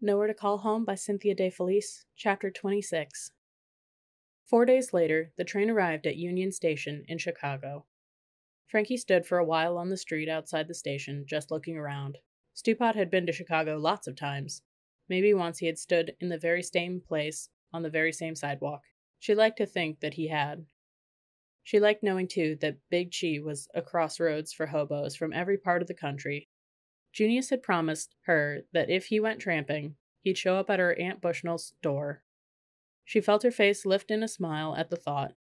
Nowhere to Call Home by Cynthia DeFelice, Chapter 26. Four days later, the train arrived at Union Station in Chicago. Frankie stood for a while on the street outside the station, just looking around. Stewpot had been to Chicago lots of times. Maybe once he had stood in the very same place on the very same sidewalk. She liked to think that he had. She liked knowing, too, that Big Chi was a crossroads for hobos from every part of the country Junius had promised her that if he went tramping, he'd show up at her Aunt Bushnell's door. She felt her face lift in a smile at the thought.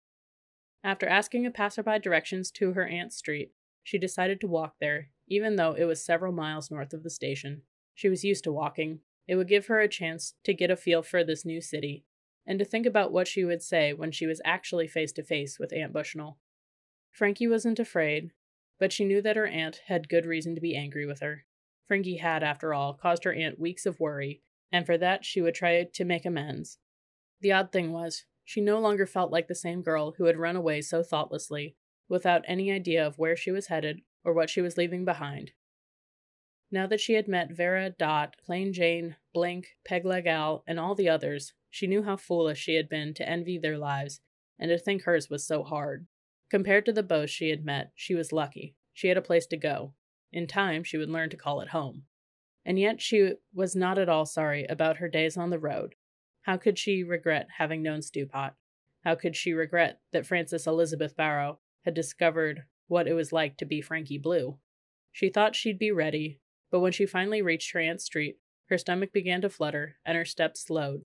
After asking a passerby directions to her aunt's street, she decided to walk there, even though it was several miles north of the station. She was used to walking. It would give her a chance to get a feel for this new city, and to think about what she would say when she was actually face to face with Aunt Bushnell. Frankie wasn't afraid, but she knew that her aunt had good reason to be angry with her. Frankie had, after all, caused her aunt weeks of worry, and for that she would try to make amends. The odd thing was, she no longer felt like the same girl who had run away so thoughtlessly, without any idea of where she was headed or what she was leaving behind. Now that she had met Vera, Dot, Plain Jane, Blink, Pegleg Al, and all the others, she knew how foolish she had been to envy their lives and to think hers was so hard. Compared to the boast she had met, she was lucky. She had a place to go, in time, she would learn to call it home. And yet she was not at all sorry about her days on the road. How could she regret having known Stewpot? How could she regret that Frances Elizabeth Barrow had discovered what it was like to be Frankie Blue? She thought she'd be ready, but when she finally reached her aunt's street, her stomach began to flutter and her steps slowed.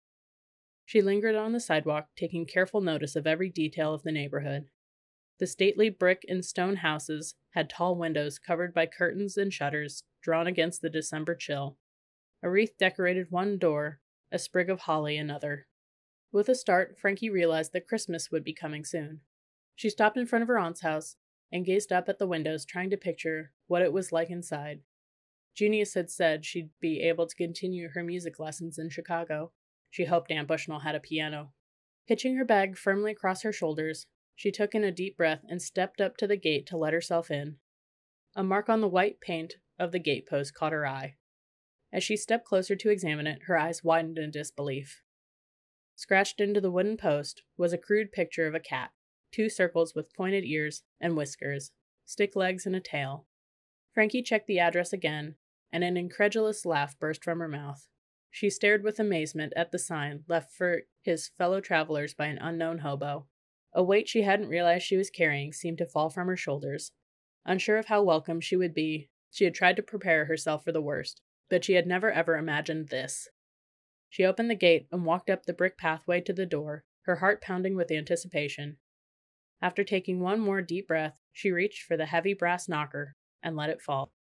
She lingered on the sidewalk, taking careful notice of every detail of the neighborhood. The stately brick and stone houses had tall windows covered by curtains and shutters drawn against the December chill. A wreath decorated one door, a sprig of holly another. With a start, Frankie realized that Christmas would be coming soon. She stopped in front of her aunt's house and gazed up at the windows, trying to picture what it was like inside. Junius had said she'd be able to continue her music lessons in Chicago. She hoped Aunt Bushnell had a piano. Hitching her bag firmly across her shoulders, she took in a deep breath and stepped up to the gate to let herself in. A mark on the white paint of the gate post caught her eye. As she stepped closer to examine it, her eyes widened in disbelief. Scratched into the wooden post was a crude picture of a cat, two circles with pointed ears and whiskers, stick legs, and a tail. Frankie checked the address again, and an incredulous laugh burst from her mouth. She stared with amazement at the sign left for his fellow travelers by an unknown hobo. A weight she hadn't realized she was carrying seemed to fall from her shoulders. Unsure of how welcome she would be, she had tried to prepare herself for the worst, but she had never ever imagined this. She opened the gate and walked up the brick pathway to the door, her heart pounding with anticipation. After taking one more deep breath, she reached for the heavy brass knocker and let it fall.